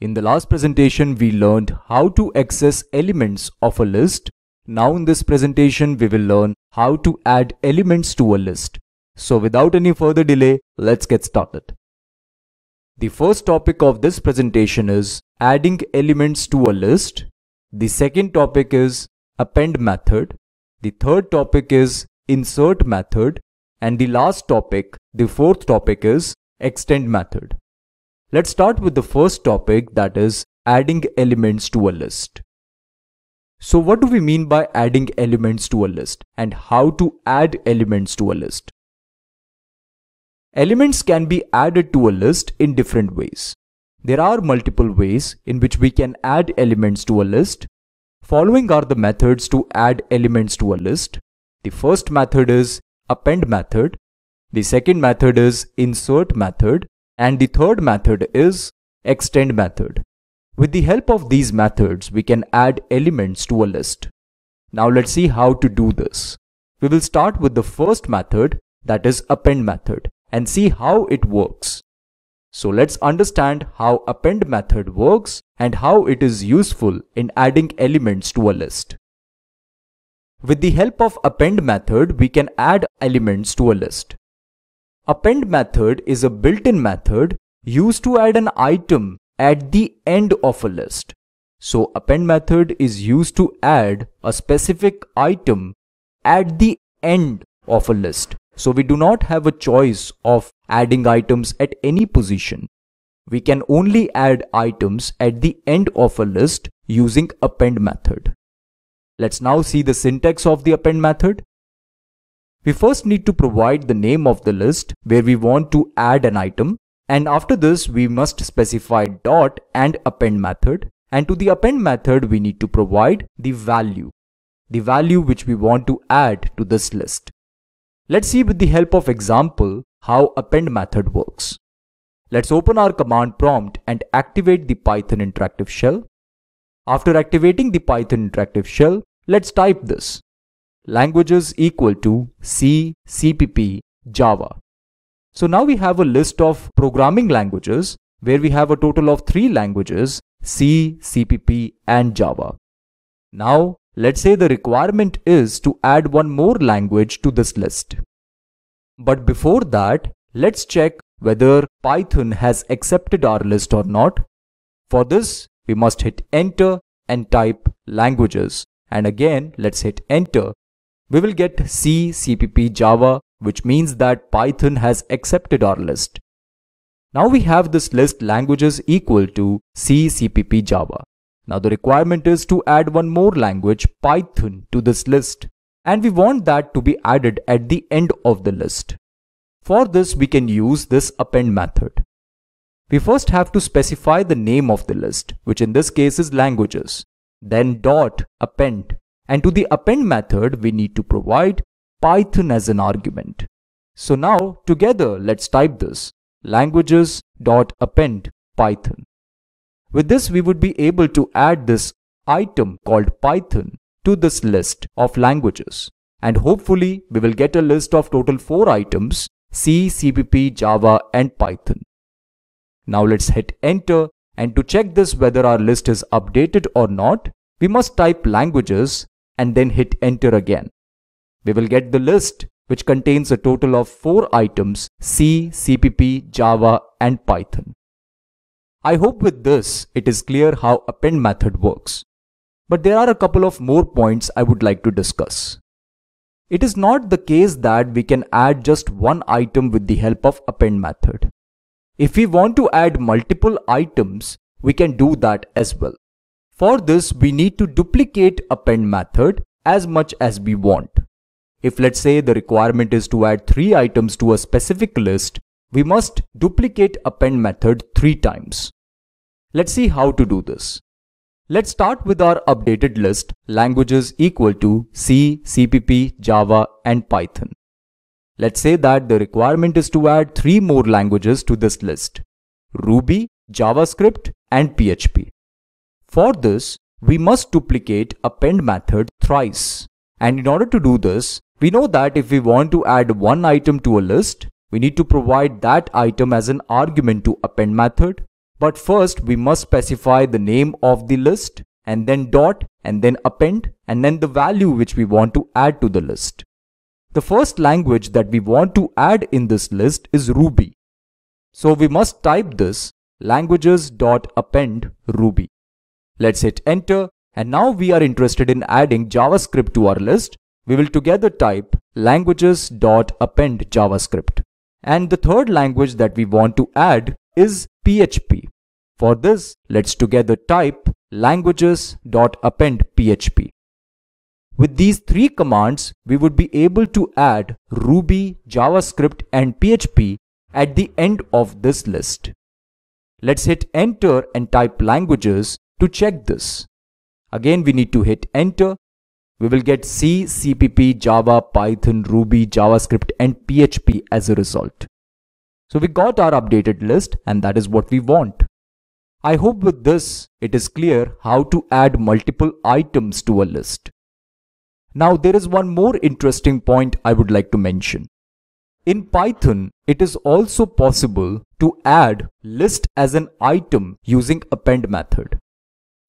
In the last presentation, we learned how to access elements of a list. Now in this presentation, we will learn how to add elements to a list. So without any further delay, let's get started. The first topic of this presentation is adding elements to a list. The second topic is append method. The third topic is insert method. And the last topic, the fourth topic is extend method. Let's start with the first topic that is adding elements to a list. So what do we mean by adding elements to a list and how to add elements to a list? Elements can be added to a list in different ways. There are multiple ways in which we can add elements to a list. Following are the methods to add elements to a list. The first method is append method. The second method is insert method. And the third method is extend method. With the help of these methods, we can add elements to a list. Now let's see how to do this. We will start with the first method that is append method and see how it works. So let's understand how append method works and how it is useful in adding elements to a list. With the help of append method, we can add elements to a list. Append method is a built-in method used to add an item at the end of a list. So append method is used to add a specific item at the end of a list. So we do not have a choice of adding items at any position. We can only add items at the end of a list using append method. Let's now see the syntax of the append method. We first need to provide the name of the list where we want to add an item and after this we must specify dot and append method and to the append method we need to provide the value, the value which we want to add to this list. Let's see with the help of example how append method works. Let's open our command prompt and activate the Python interactive shell. After activating the Python interactive shell, let's type this languages equal to C, CPP, Java. So now we have a list of programming languages where we have a total of three languages C, CPP and Java. Now let's say the requirement is to add one more language to this list. But before that, let's check whether Python has accepted our list or not. For this, we must hit enter and type languages. And again, let's hit enter we will get C, CPP, Java, which means that Python has accepted our list. Now we have this list languages equal to C, CPP, Java. Now the requirement is to add one more language, Python, to this list. And we want that to be added at the end of the list. For this, we can use this append method. We first have to specify the name of the list, which in this case is languages. Then dot append and to the append method, we need to provide Python as an argument. So now together, let's type this languages.append Python. With this, we would be able to add this item called Python to this list of languages. And hopefully, we will get a list of total four items C, CPP, Java and Python. Now let's hit enter and to check this whether our list is updated or not, we must type languages and then hit enter again. We will get the list which contains a total of 4 items C, CPP, Java and Python. I hope with this it is clear how append method works. But there are a couple of more points I would like to discuss. It is not the case that we can add just one item with the help of append method. If we want to add multiple items, we can do that as well. For this, we need to duplicate append method as much as we want. If let's say the requirement is to add 3 items to a specific list, we must duplicate append method 3 times. Let's see how to do this. Let's start with our updated list languages equal to C, CPP, Java and Python. Let's say that the requirement is to add 3 more languages to this list. Ruby, JavaScript and PHP. For this, we must duplicate append method thrice. And in order to do this, we know that if we want to add one item to a list, we need to provide that item as an argument to append method. But first we must specify the name of the list and then dot and then append and then the value which we want to add to the list. The first language that we want to add in this list is Ruby. So we must type this languages.append Ruby. Let's hit enter and now we are interested in adding JavaScript to our list. We will together type languages.append JavaScript. And the third language that we want to add is PHP. For this, let's together type languages.append PHP. With these three commands, we would be able to add Ruby, JavaScript and PHP at the end of this list. Let's hit enter and type languages to check this. Again, we need to hit enter. We will get C, CPP, Java, Python, Ruby, JavaScript and PHP as a result. So we got our updated list and that is what we want. I hope with this it is clear how to add multiple items to a list. Now there is one more interesting point I would like to mention. In Python, it is also possible to add list as an item using append method.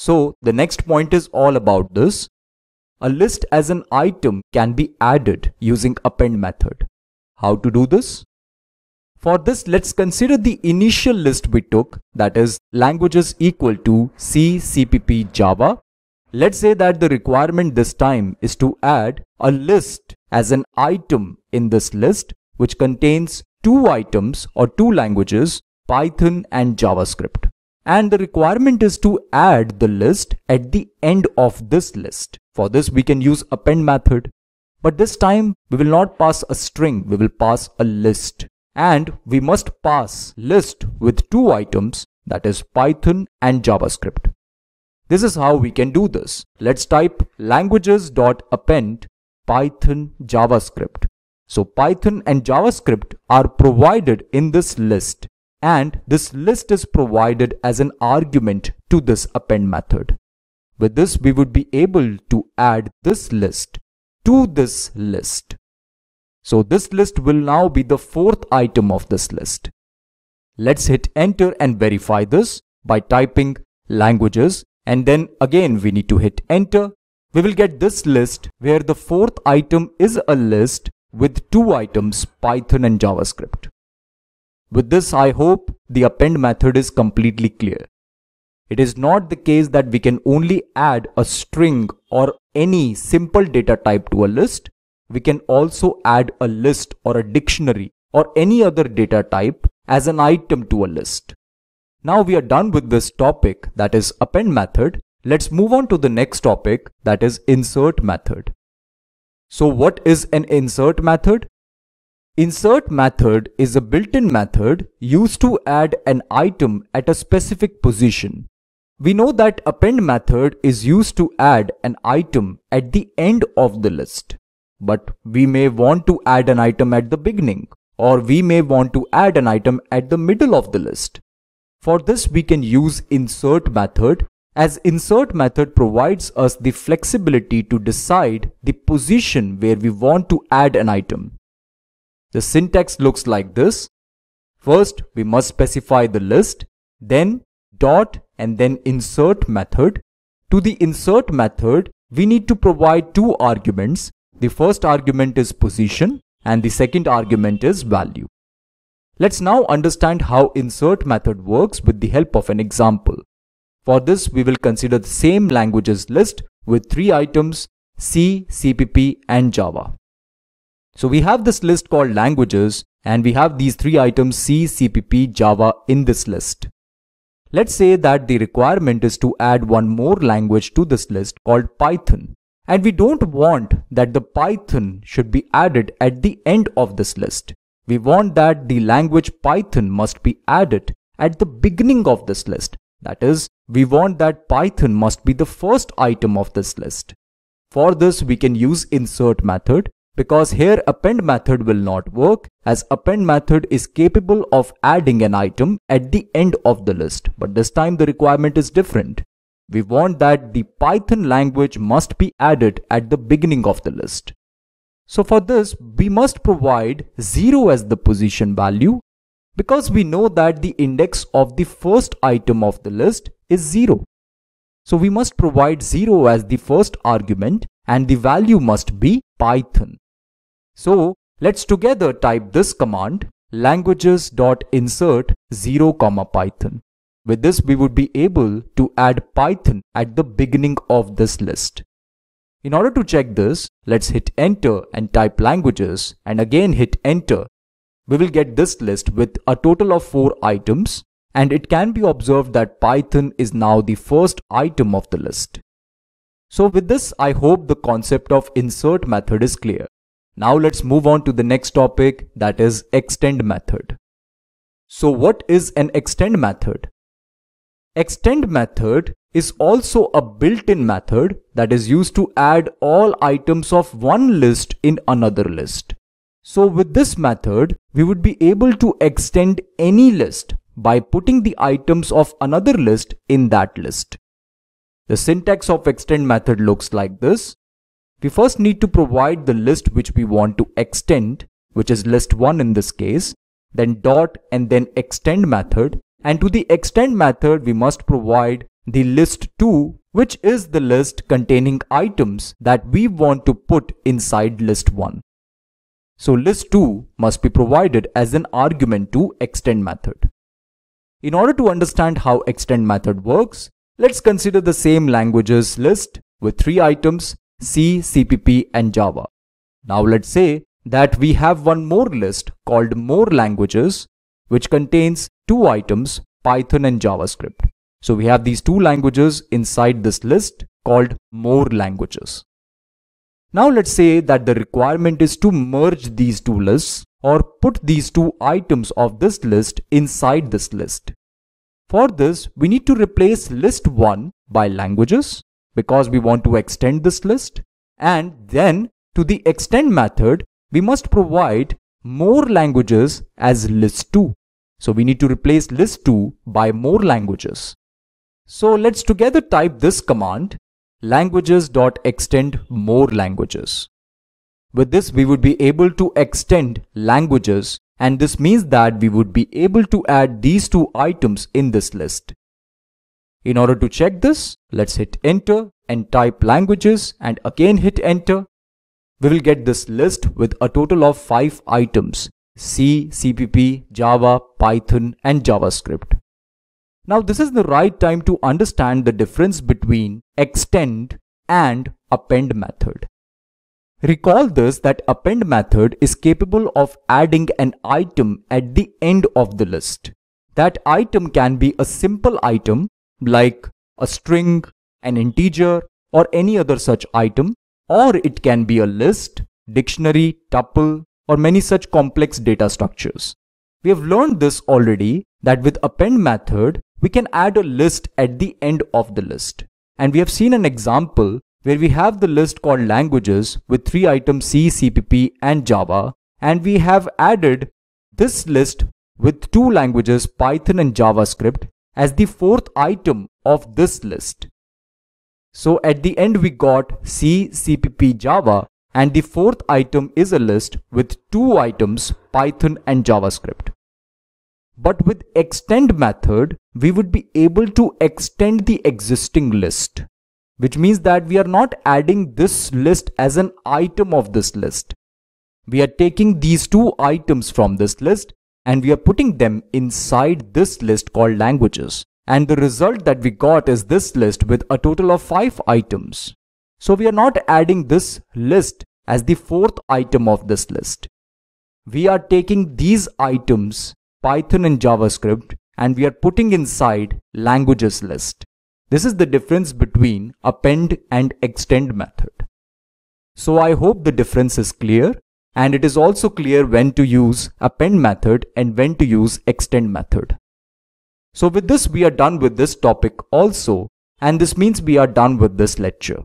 So the next point is all about this. A list as an item can be added using append method. How to do this? For this, let's consider the initial list we took, that is languages equal to C, CPP, Java. Let's say that the requirement this time is to add a list as an item in this list, which contains two items or two languages, Python and JavaScript and the requirement is to add the list at the end of this list. For this we can use append method. But this time we will not pass a string, we will pass a list. And we must pass list with two items that is Python and JavaScript. This is how we can do this. Let's type languages.append Python JavaScript. So Python and JavaScript are provided in this list and this list is provided as an argument to this append method. With this we would be able to add this list to this list. So this list will now be the fourth item of this list. Let's hit enter and verify this by typing languages and then again we need to hit enter. We will get this list where the fourth item is a list with two items Python and JavaScript. With this, I hope the append method is completely clear. It is not the case that we can only add a string or any simple data type to a list. We can also add a list or a dictionary or any other data type as an item to a list. Now we are done with this topic that is append method. Let's move on to the next topic that is insert method. So what is an insert method? Insert method is a built-in method used to add an item at a specific position. We know that append method is used to add an item at the end of the list. But we may want to add an item at the beginning or we may want to add an item at the middle of the list. For this we can use insert method as insert method provides us the flexibility to decide the position where we want to add an item. The syntax looks like this. First, we must specify the list, then dot and then insert method. To the insert method, we need to provide two arguments. The first argument is position and the second argument is value. Let's now understand how insert method works with the help of an example. For this, we will consider the same languages list with three items C, CPP and Java. So we have this list called languages and we have these three items C, CPP, Java in this list. Let's say that the requirement is to add one more language to this list called Python. And we don't want that the Python should be added at the end of this list. We want that the language Python must be added at the beginning of this list. That is, we want that Python must be the first item of this list. For this, we can use insert method because here append method will not work as append method is capable of adding an item at the end of the list but this time the requirement is different. We want that the Python language must be added at the beginning of the list. So for this we must provide 0 as the position value. Because we know that the index of the first item of the list is 0. So we must provide 0 as the first argument and the value must be Python. So let's together type this command languages.insert 0, Python. With this we would be able to add Python at the beginning of this list. In order to check this, let's hit enter and type languages and again hit enter. We will get this list with a total of 4 items and it can be observed that Python is now the first item of the list. So with this, I hope the concept of insert method is clear. Now let's move on to the next topic that is extend method. So what is an extend method? Extend method is also a built-in method that is used to add all items of one list in another list. So with this method, we would be able to extend any list by putting the items of another list in that list. The syntax of extend method looks like this. We first need to provide the list which we want to extend, which is list 1 in this case, then dot and then extend method. And to the extend method, we must provide the list 2, which is the list containing items that we want to put inside list 1. So list 2 must be provided as an argument to extend method. In order to understand how extend method works, let's consider the same languages list with three items C, CPP and Java. Now let's say that we have one more list called more languages which contains two items Python and JavaScript. So we have these two languages inside this list called more languages. Now let's say that the requirement is to merge these two lists or put these two items of this list inside this list. For this, we need to replace list 1 by languages because we want to extend this list and then to the extend method, we must provide more languages as list 2. So we need to replace list 2 by more languages. So let's together type this command languages.extend more languages. With this, we would be able to extend languages and this means that we would be able to add these two items in this list. In order to check this, let's hit enter and type languages and again hit enter. We will get this list with a total of 5 items C, CPP, Java, Python and JavaScript. Now this is the right time to understand the difference between extend and append method. Recall this that append method is capable of adding an item at the end of the list. That item can be a simple item like a string, an integer or any other such item or it can be a list, dictionary, tuple or many such complex data structures. We have learned this already that with append method we can add a list at the end of the list. And we have seen an example where we have the list called languages with three items C, CPP and Java. And we have added this list with two languages Python and JavaScript as the fourth item of this list. So at the end we got C, CPP, Java and the fourth item is a list with two items Python and JavaScript. But with extend method, we would be able to extend the existing list, which means that we are not adding this list as an item of this list. We are taking these two items from this list and we are putting them inside this list called languages. And the result that we got is this list with a total of 5 items. So we are not adding this list as the fourth item of this list. We are taking these items Python and JavaScript and we are putting inside languages list. This is the difference between append and extend method. So I hope the difference is clear and it is also clear when to use append method and when to use extend method. So with this we are done with this topic also and this means we are done with this lecture.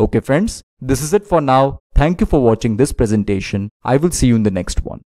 Okay friends, this is it for now. Thank you for watching this presentation. I will see you in the next one.